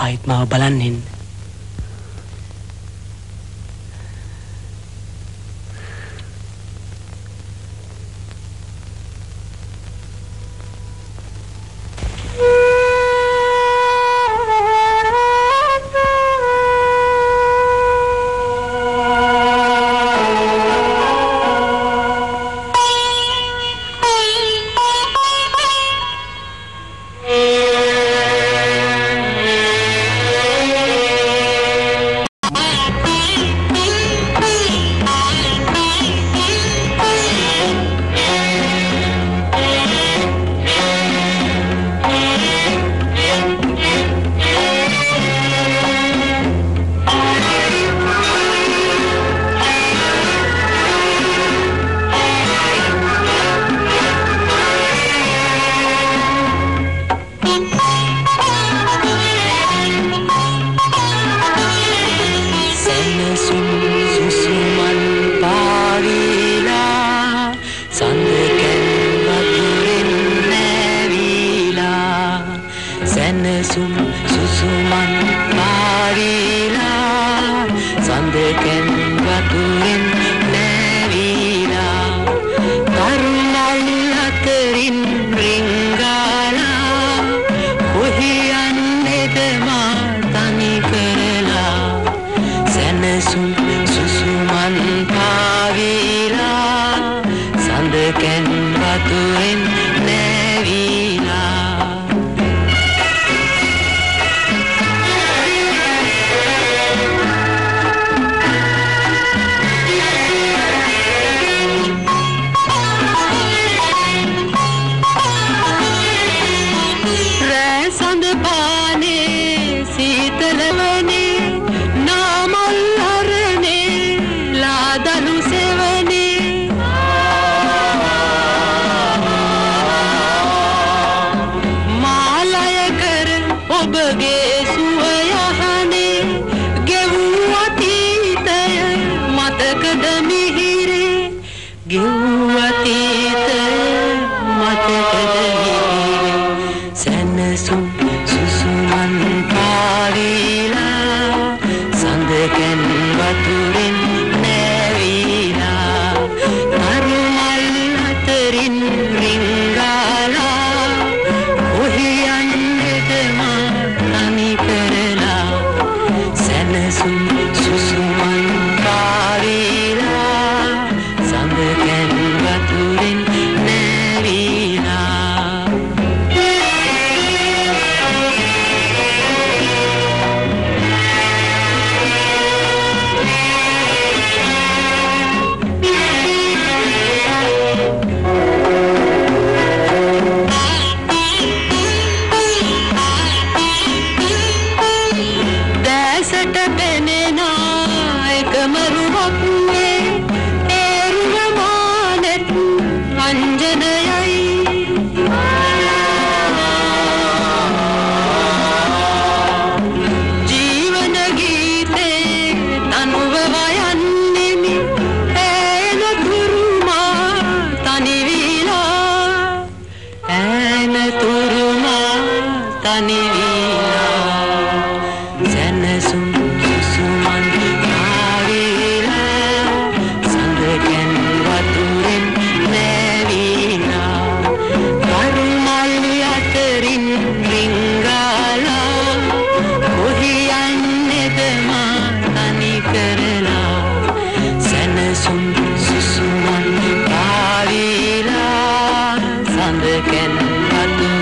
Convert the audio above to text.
Ait mabalanhin. බලන්න එන්න. සැනසුම් සුසුමන් පාවිලා සඳකැන් වතුරෙන් නැවිලා සැනසුම් සුසුමන් පාවිලා සඳකැන් වතුරෙන් සැනසුම් සුසුමන් පාවිලා සඳකැන් වතුරෙන් ඔබගේ සුවයහනේ ගෙවූ අතීතය මතකද මිහිරේ? ගෙවූ අතීතය මතකද මිහිරේ? සැනසුම් සුසුමන් පාවිලා සඳකැන් වතුරෙන් සුසුමන් පාවිලා සඳකැන් පතුන්